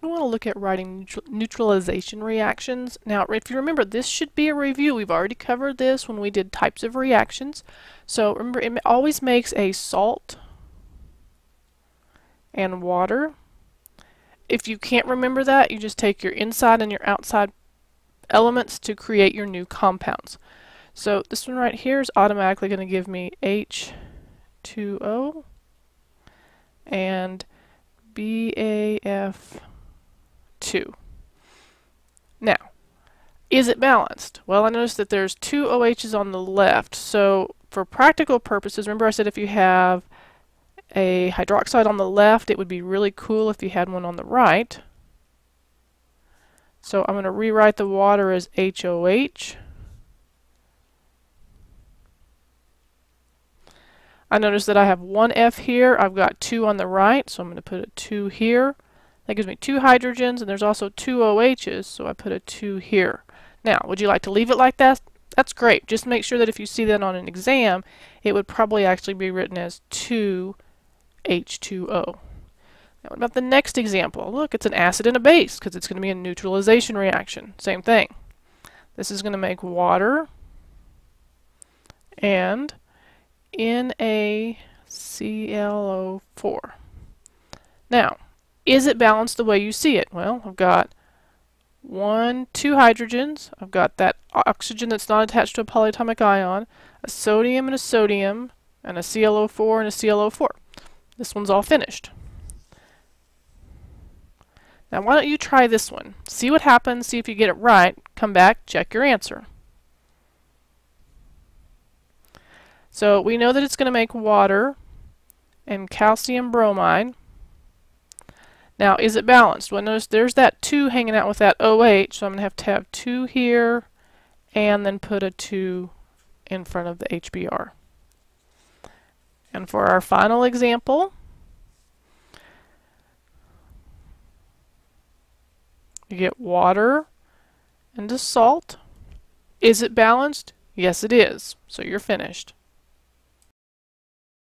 we want to look at writing neutralization reactions. Now, if you remember, this should be a review. We've already covered this when we did types of reactions. So remember, it always makes a salt and water. If you can't remember that, you just take your inside and your outside elements to create your new compounds. So this one right here is automatically going to give me H2O and BAF2. Now, is it balanced? Well, I noticed that there's two OHs on the left. So for practical purposes, remember I said if you have a hydroxide on the left, it would be really cool if you had one on the right. So I'm going to rewrite the water as HOH. I notice that I have one F here. I've got two on the right, so I'm going to put a 2 here. That gives me two hydrogens, and there's also two OHs, so I put a 2 here. Now, would you like to leave it like that? That's great. Just make sure that if you see that on an exam, it would probably actually be written as 2H2O. Now, what about the next example? Look, it's an acid and a base, because it's going to be a neutralization reaction. Same thing. This is going to make water and NaClO4. Now, is it balanced the way you see it? Well, I've got one, two hydrogens. I've got that oxygen that's not attached to a polyatomic ion, a sodium and a sodium, and a ClO4 and a ClO4. This one's all finished. Now why don't you try this one? See what happens, see if you get it right, come back, check your answer. So we know that it's going to make water and calcium bromide. Now, is it balanced? Well, notice there's that 2 hanging out with that OH, so I'm going to have to have 2 here and then put a 2 in front of the HBr. And for our final example, you get water and a salt. Is it balanced? Yes, it is. So you're finished.